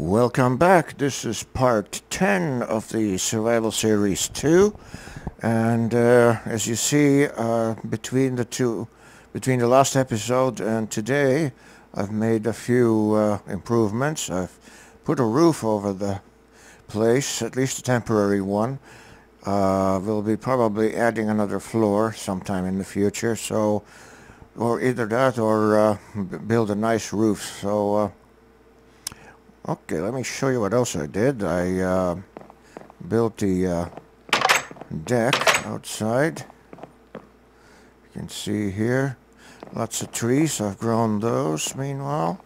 Welcome back. This is part 10 of the Survival Series 2. And uh, as you see, uh, between the two, between the last episode and today, I've made a few uh, improvements. I've put a roof over the place, at least a temporary one. Uh, we'll be probably adding another floor sometime in the future. So, or either that or uh, build a nice roof. So, uh, Okay, let me show you what else I did. I uh, built the uh, deck outside. You can see here, lots of trees. I've grown those meanwhile.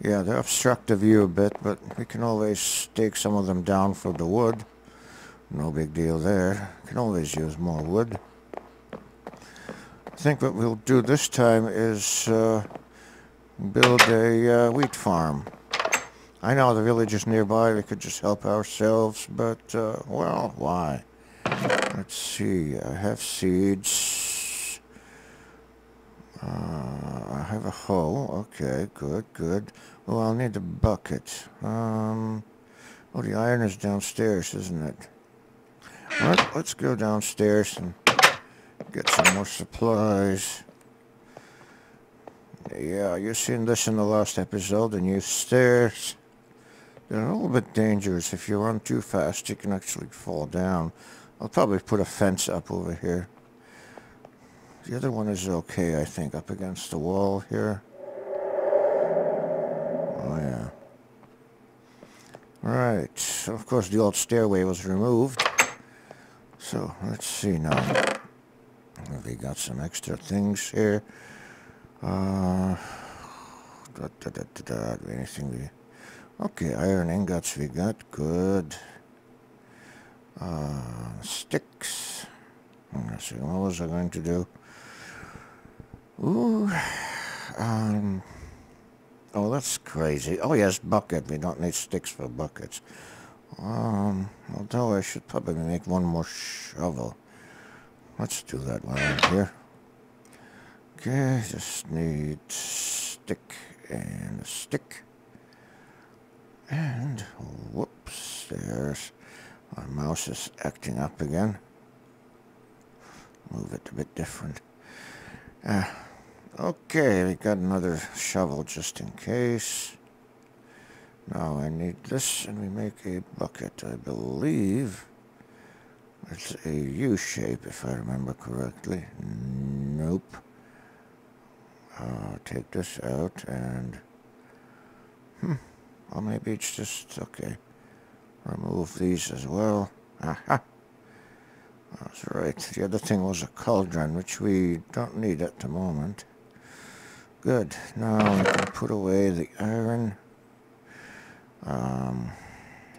Yeah, they obstruct the view a bit, but we can always take some of them down for the wood. No big deal there. Can always use more wood. I think what we'll do this time is uh, build a uh, wheat farm. I know the village is nearby, we could just help ourselves, but, uh, well, why? Let's see, I have seeds. Uh, I have a hoe, okay, good, good. Well, I'll need a bucket. Um, oh, the iron is downstairs, isn't it? Let's go downstairs and get some more supplies. Yeah, you've seen this in the last episode, the new stairs. They're a little bit dangerous. If you run too fast, you can actually fall down. I'll probably put a fence up over here. The other one is okay, I think, up against the wall here. Oh, yeah. Right. Of course, the old stairway was removed. So, let's see now. We got some extra things here. Uh, da, da, da, anything we... Okay, iron ingots we got. Good. Uh, sticks. Let's see, what was I going to do? Ooh. Um. Oh, that's crazy. Oh, yes, bucket. We don't need sticks for buckets. Um, although I should probably make one more shovel. Let's do that while I'm here. Okay, just need stick and a stick. And, whoops, there's, my mouse is acting up again. Move it a bit different. Uh, okay, we got another shovel just in case. Now I need this, and we make a bucket, I believe. It's a U shape, if I remember correctly. Nope. Uh, take this out, and... Hmm. Or maybe it's just, okay. Remove these as well. Aha! That's right. The other thing was a cauldron, which we don't need at the moment. Good. Now we can put away the iron. Um,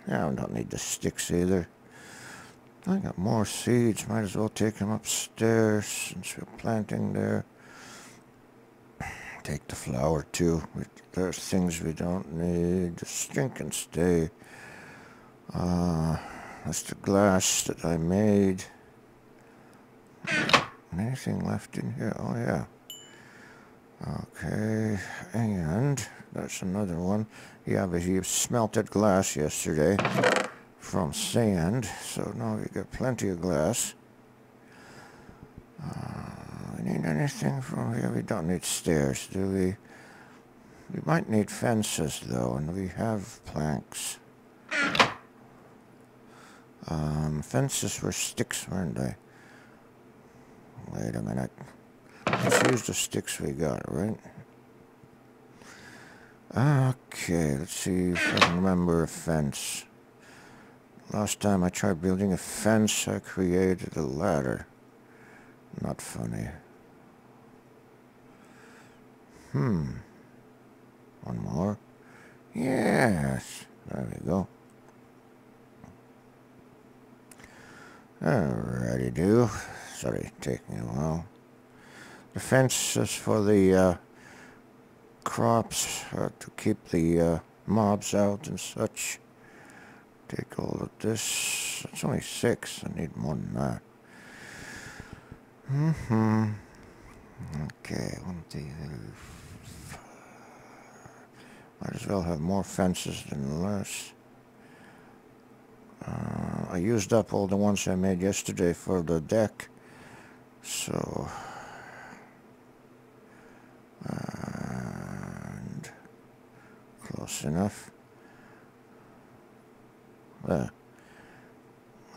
yeah, we don't need the sticks either. I got more seeds. Might as well take them upstairs since we're planting there take the flower too. There's things we don't need. The string can stay. Uh, that's the glass that I made. Anything left in here? Oh yeah. Okay, and that's another one. Yeah, but you smelted glass yesterday from sand, so now we got plenty of glass. Uh, need anything from here? We don't need stairs, do we? We might need fences, though, and we have planks. Um, fences were sticks, weren't they? Wait a minute. Let's use the sticks we got, right? Okay, let's see if I can remember a fence. Last time I tried building a fence, I created a ladder. Not funny. Hmm. One more. Yes. There we go. Alrighty do. Sorry, taking a while. The fence is for the uh, crops uh, to keep the uh, mobs out and such. Take all of this. It's only six. I need more than that. Mm-hmm. Okay, one, two, three, might as well have more fences than less. Uh, I used up all the ones I made yesterday for the deck. So... And... Close enough. There.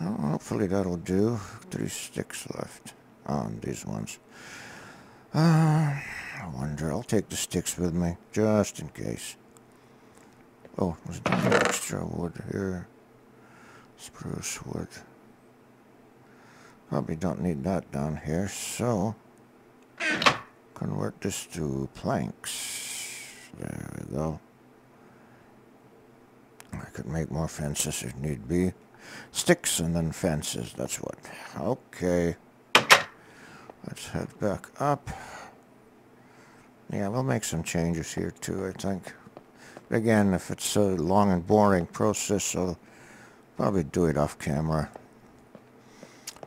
Well, hopefully that'll do. Three sticks left on these ones. Uh, I wonder. I'll take the sticks with me, just in case. Oh, there's extra wood here. Spruce wood. Probably don't need that down here, so... Convert this to planks. There we go. I could make more fences if need be. Sticks and then fences, that's what. Okay. Let's head back up. Yeah, we'll make some changes here too, I think. Again, if it's a long and boring process, I'll probably do it off camera.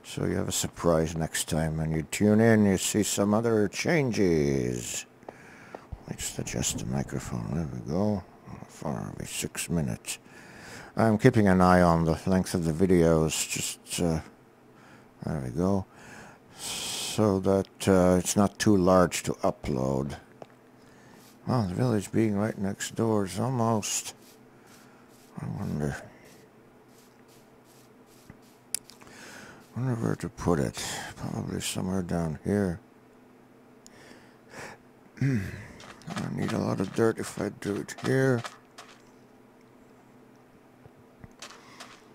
So you have a surprise next time when you tune in, you see some other changes. Let's adjust the microphone. There we go. For every six minutes. I'm keeping an eye on the length of the videos. Just, uh, there we go. So that uh, it's not too large to upload. Well, the village being right next door is almost... I wonder... wonder where to put it. Probably somewhere down here. Hmm. I need a lot of dirt if I do it here.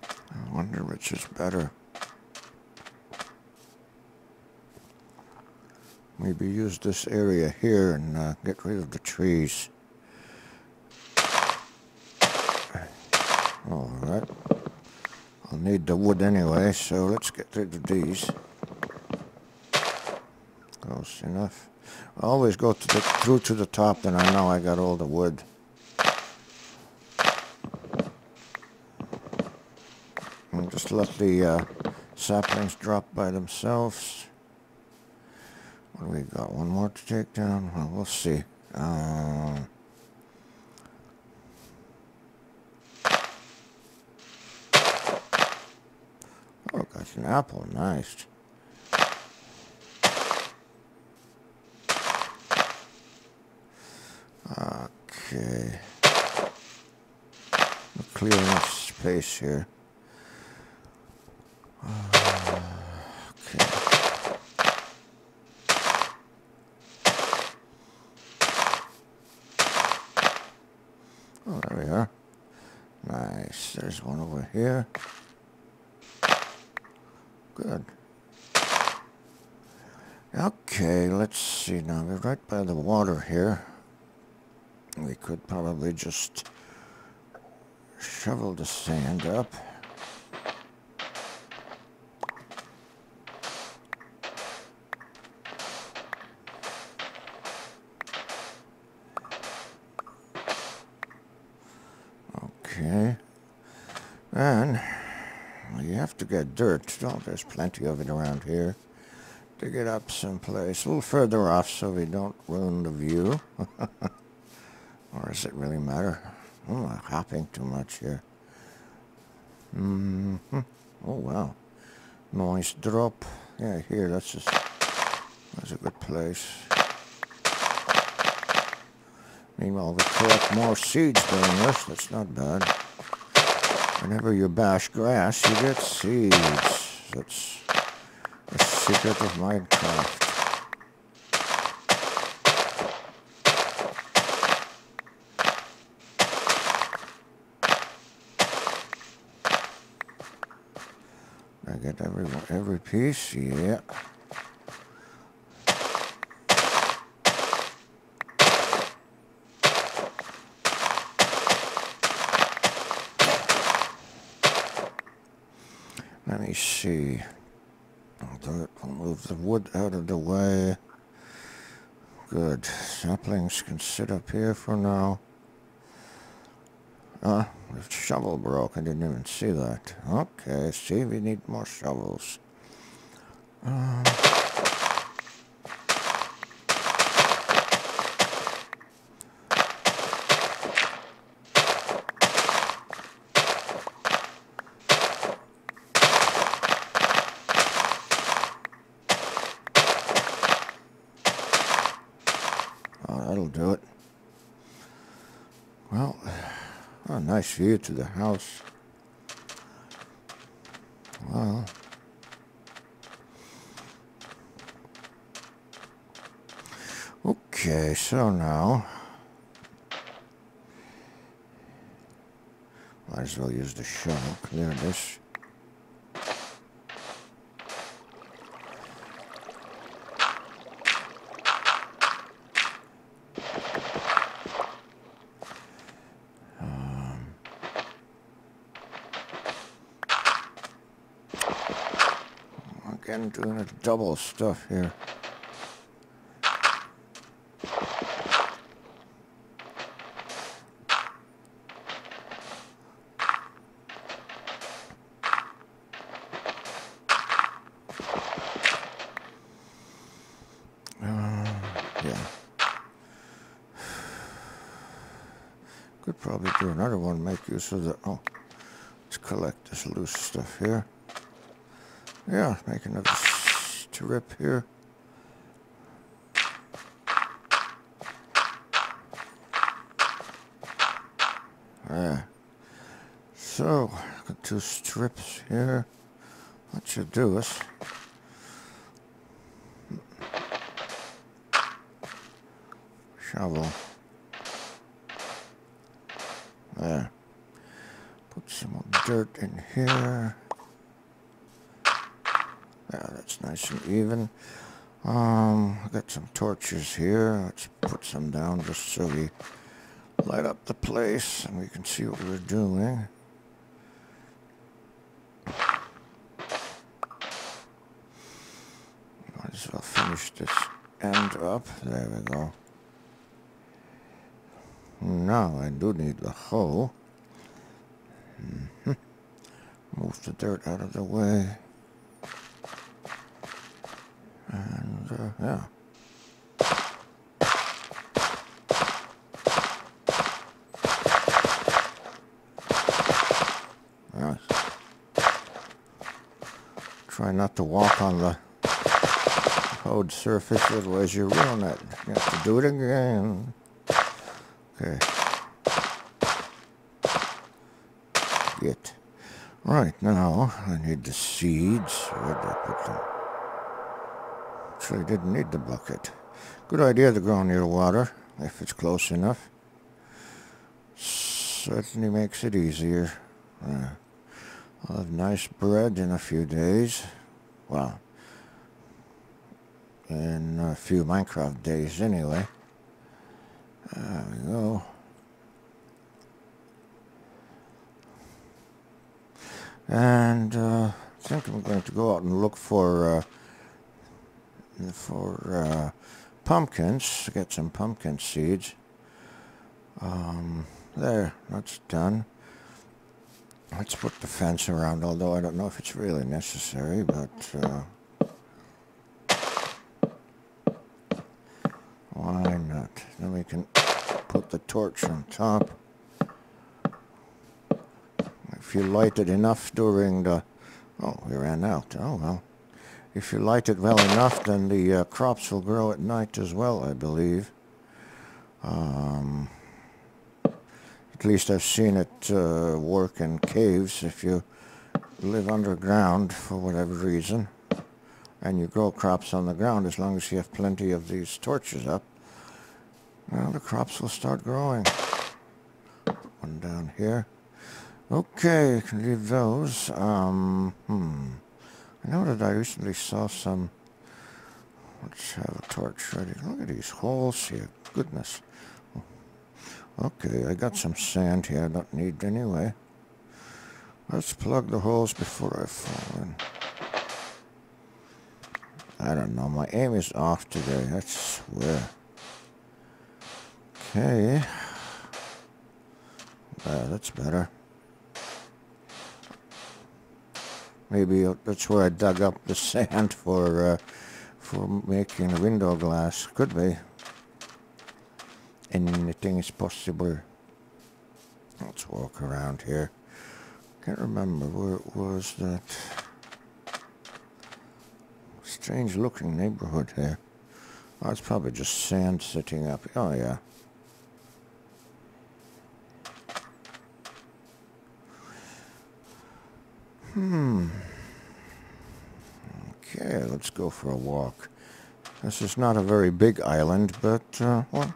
I wonder which is better. Maybe use this area here and uh, get rid of the trees. Alright. I'll need the wood anyway, so let's get rid of these. Close enough. I always go to the, through to the top, then I know I got all the wood. And just let the uh, saplings drop by themselves. What do we got? One more to take down? Well, we'll see. Uh, oh, got an apple. Nice. Okay. Clear enough space here. Here. Good. Okay, let's see now. We're right by the water here. We could probably just shovel the sand up. Okay. To get dirt. Oh, there's plenty of it around here. To get up someplace. A little further off so we don't ruin the view. or does it really matter? Oh, I'm hopping too much here. Mm -hmm. Oh, wow. Nice drop. Yeah, here, that's just... That's a good place. Meanwhile, we collect more seeds doing this. That's not bad. Whenever you bash grass, you get seeds. That's the secret of Minecraft. I get every every piece, yeah. See. I'll move the wood out of the way. Good. Saplings can sit up here for now. Ah, the shovel broke. I didn't even see that. Okay, see, we need more shovels. Um, Well, a nice view to the house. Well, okay, so now might as well use the shovel, clear this. Again, doing a double stuff here. Uh, yeah. Could probably do another one, make use of the... Oh, let's collect this loose stuff here. Yeah, make another strip here. Yeah. So, got two strips here. What should do is shovel. There. Put some dirt in here. Yeah, that's nice and even. Um, I got some torches here. Let's put some down just so we light up the place and we can see what we're doing. Might as well finish this end up. There we go. Now I do need the hoe. Mm -hmm. Move the dirt out of the way. And, uh, yeah. Nice. Try not to walk on the code surface, otherwise you ruin it. You have to do it again. Okay. Get. Right, now I need the seeds. Where did I put them? Actually didn't need the bucket. Good idea to grow near water, if it's close enough. Certainly makes it easier. Uh, I'll have nice bread in a few days. Well, in a few Minecraft days anyway. There we go. And uh, I think I'm going to go out and look for uh, for uh, pumpkins, get some pumpkin seeds. Um, there, that's done. Let's put the fence around, although I don't know if it's really necessary, but uh, why not? Then we can put the torch on top. If you light it enough during the... Oh, we ran out. Oh, well. If you light it well enough, then the uh, crops will grow at night as well, I believe. Um, at least I've seen it uh, work in caves if you live underground for whatever reason and you grow crops on the ground as long as you have plenty of these torches up well the crops will start growing. One down here. Okay can leave those. Um hmm I know that I recently saw some... Let's have a torch ready. Look at these holes here. Goodness. Okay, I got some sand here I don't need anyway. Let's plug the holes before I fall in. I don't know, my aim is off today, I swear. Okay. Yeah, that's better. Maybe that's where I dug up the sand for uh, for making window glass. Could be. Anything is possible. Let's walk around here. Can't remember where it was that strange looking neighborhood here. Oh, it's probably just sand sitting up. Oh yeah. Hmm. Okay, let's go for a walk. This is not a very big island, but, uh, well,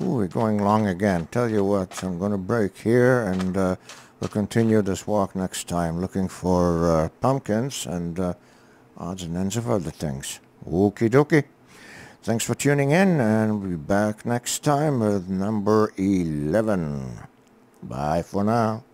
ooh, we're going long again. Tell you what, I'm going to break here and uh, we'll continue this walk next time, looking for uh, pumpkins and uh, odds and ends of other things. Okie dokie. Thanks for tuning in, and we'll be back next time with number 11. Bye for now.